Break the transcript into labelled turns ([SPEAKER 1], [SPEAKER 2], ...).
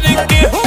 [SPEAKER 1] money give